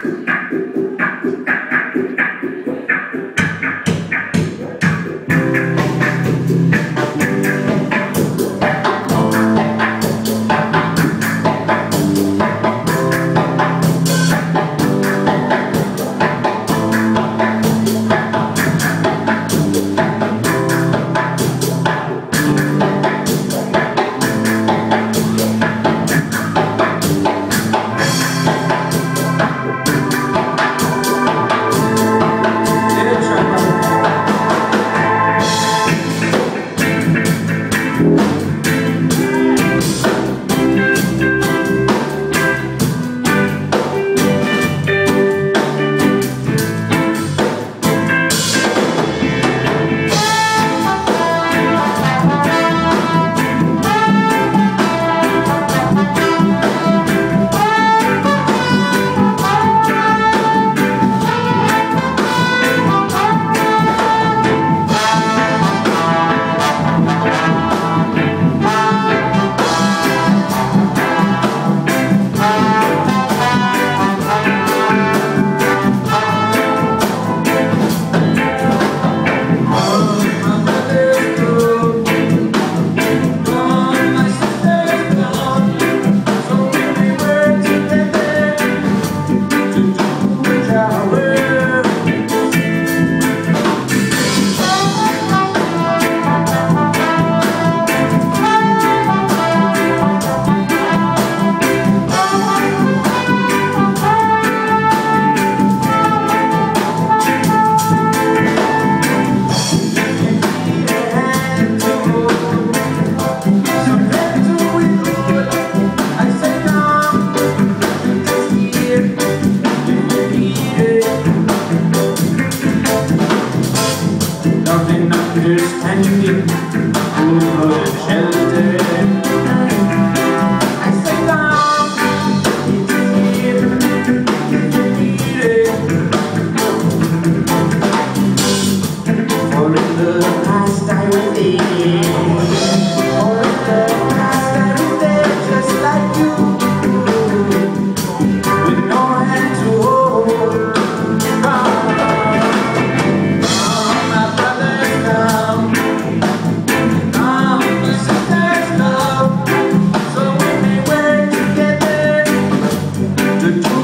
thank the